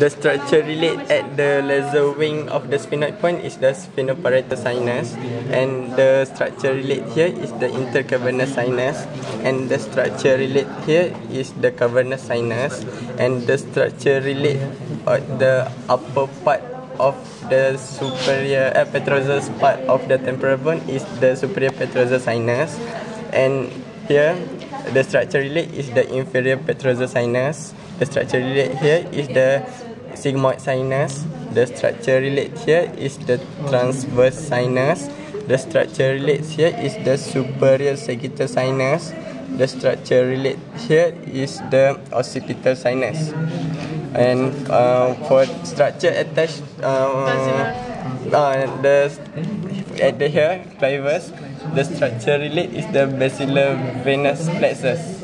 The structure relate at the laser wing of the sphenoid point is the sphenoparietal sinus and the structure relate here is the intercavernous sinus and the structure relate here is the cavernous sinus and the structure relate at the upper part of the superior uh, petrosal part of the temporal bone is the superior petrosal sinus and here the structure relate is the inferior petrosal sinus the structure relate here is the sigmoid sinus. The structure relate here is the transverse sinus. The structure relate here is the superior sagittal sinus. The structure relate here is the occipital sinus. And uh, for structure attached, uh, uh, the at the here clivus the structure relate is the basilar venous plexus.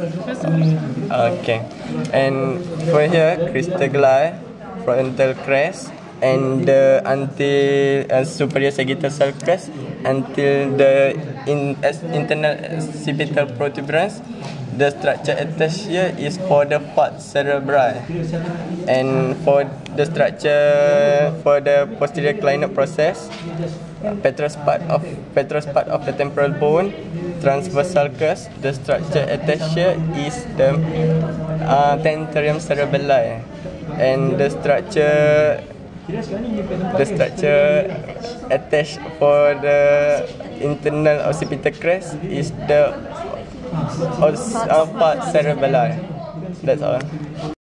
Okay. And for here, crystal glia, frontal crest, and the until uh, superior sagittal sulcus until the in as internal occipital protuberance the structure attached here is for the part cerebral. And for the structure for the posterior clinoid process petrous part of petrous part of the temporal bone transverse sulcus the structure attached here is the uh, tentorium cerebelli and the structure the structure attached for the internal occipital crest is the os, uh, part cerebelli. That's all.